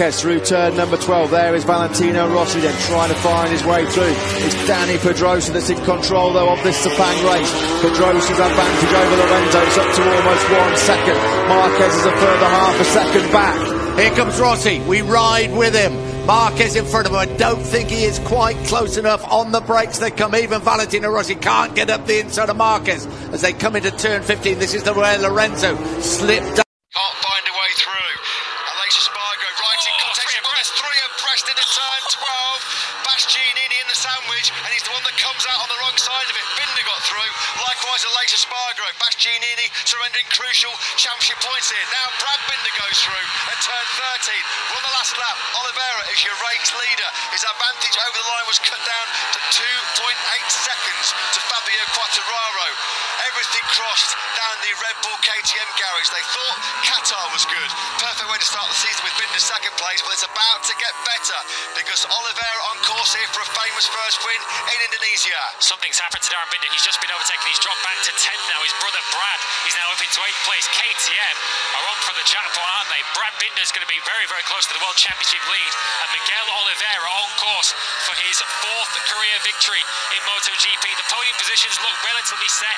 Marquez through turn number 12. There is Valentino Rossi then trying to find his way through. It's Dani Pedrosa that's in control though of this Sepang race. Pedrosa's advantage over Lorenzo. It's up to almost one second. Marquez is a further half a second back. Here comes Rossi. We ride with him. Marquez in front of him. I don't think he is quite close enough on the brakes. They come. Even Valentino Rossi can't get up the inside of Marquez as they come into turn 15. This is the way Lorenzo slipped. Can't find a way through. Aleix Espargaro right in Oh, context. three Well, abreast. there's abreast into turn 12. Bastianini in the sandwich, and he's the one that comes out on the wrong side of it. Binder got through. Likewise, Aleix Espargaro. Bastianini surrendering crucial championship points here. Now Brad Binder goes through at turn 13. Won the last lap. Oliveira is your race leader. His advantage over the line was cut down to 2.8 seconds to Fabio Quartararo. Everything crossed down the Red Bull KTM garage. They thought Qatar was good. Perfect way to start the season with Binder second place, but it's about to get better because Oliveira on course here for a famous first win in Indonesia. Something's happened to Darryn Binder. He's just been overtaken. He's dropped back to 10th now. His brother Brad, is now up into 8th place. KTM are on for the jackpot, aren't they? Brad Binder's going to be very, very close to the World Championship lead. And Miguel Oliveira on course for his fourth career victory in MotoGP. The podium positions look relatively set.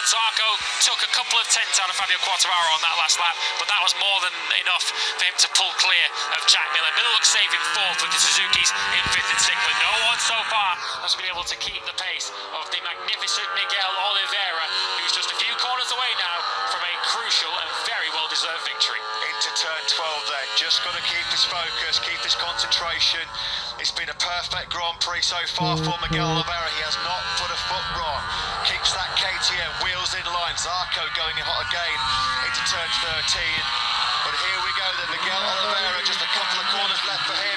Johann Zarco took a couple of tenths out of Fabio Quartararo on that last lap, but that was more than enough for him to pull clear of Jack Miller. Miller looks safe in fourth with the Suzuki's in fifth and sixth, but no one so far has been able to keep the pace of the magnificent Miguel Oliveira, who's just a few corners away now from a crucial and very well deserved victory. Into turn 12 then. Just got to keep his focus, keep his concentration. It's been a perfect Grand Prix so far for mm-hmm. Miguel Oliveira. He has not put a foot wrong. Keeps that KTM wheels in line. Zarco going in hot again into turn 13. But here we go then. Miguel Oliveira, just a couple of corners left for him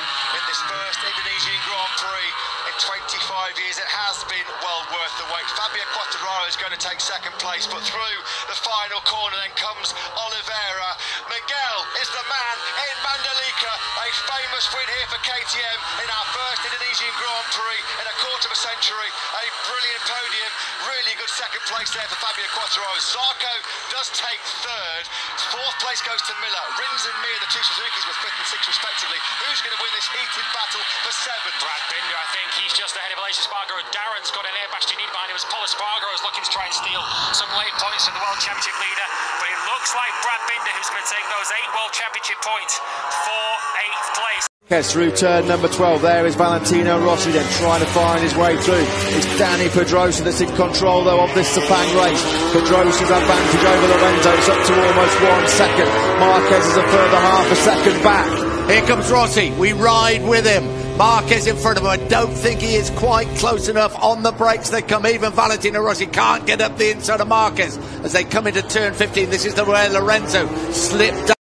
25 years. It has been well worth the wait. Fabio Quartararo is going to take second place, but through the final corner then comes Oliveira. Miguel is the man in Mandalika. A famous win here for KTM in our first Indonesian Grand Prix in a quarter of a century. A brilliant podium. Really good second place there for Fabio Quartararo. Zarco does take third. Fourth place goes to Miller. Rins and Mir, the two Suzukis, with fifth and sixth respectively. Who's going to win this heated battle for seven? Brad Binder, I think he's just ahead of Aleix Espargaro. Darren's got Enea Bastianini behind him as Pol Espargaro is looking to try and steal some late points from the World Championship leader. But it looks like Brad Binder who's going to take those eight World Championship points for eighth place. Marquez through turn number 12. There is Valentino Rossi then trying to find his way through. It's Dani Pedrosa that's in control though of this Sepang race. Pedrosa's advantage over Lorenzo. It's up to almost one second. Marquez is a further half a second back. Here comes Rossi. We ride with him. Marquez in front of him. I don't think he is quite close enough on the brakes. They come. Even Valentino Rossi can't get up the inside of Marquez as they come into turn 15. This is the way Lorenzo slipped.